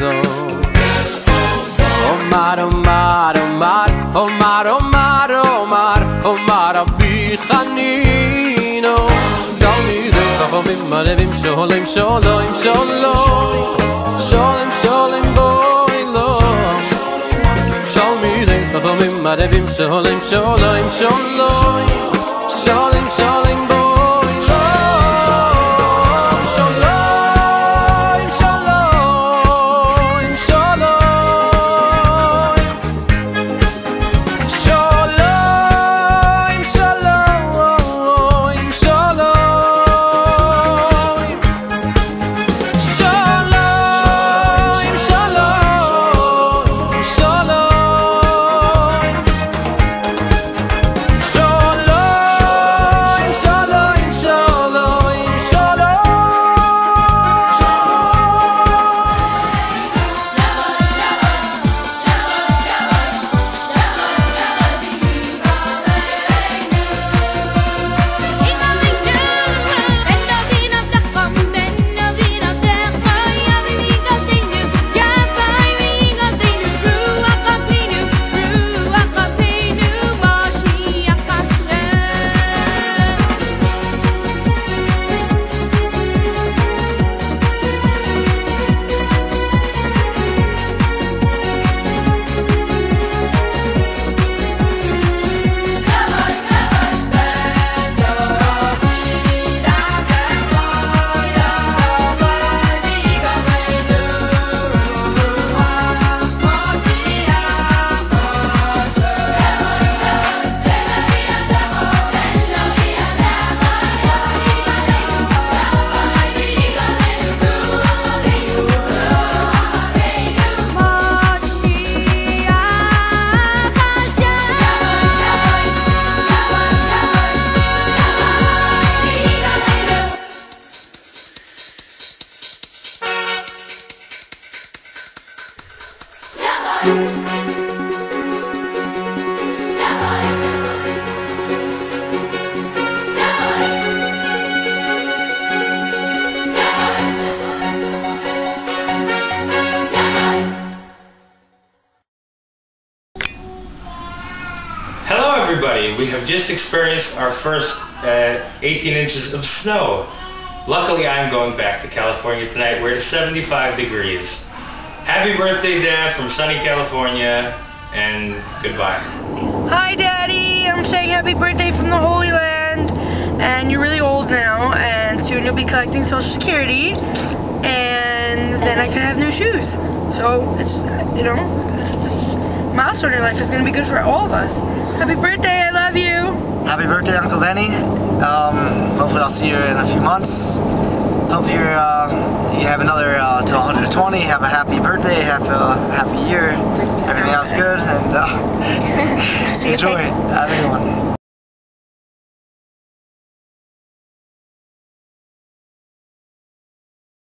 so. Omar, Omar, Omar, Omar, Omar, Omar, Omar, Rabbi Chanino Dal mi zo, chachomim, marevim, sholim, sholim, sholim Sholim, sholim, boi lo Shal mi zo, chachomim, marevim, sholim, sholim, sholim everybody. We have just experienced our first uh, 18 inches of snow. Luckily, I'm going back to California tonight where it's 75 degrees. Happy birthday, Dad, from sunny California, and goodbye. Hi, Daddy. I'm saying happy birthday from the Holy Land. And you're really old now, and soon you'll be collecting Social Security. And then I can have new shoes. So it's, you know, it's this milestone in life is going to be good for all of us. Happy birthday. I love you. Happy birthday, Uncle Benny. Um, hopefully I'll see you in a few months. Hope you're, uh, you have another uh, to 120. Have a happy birthday, have a happy year. Everything else good, and uh, enjoy. Have a good one.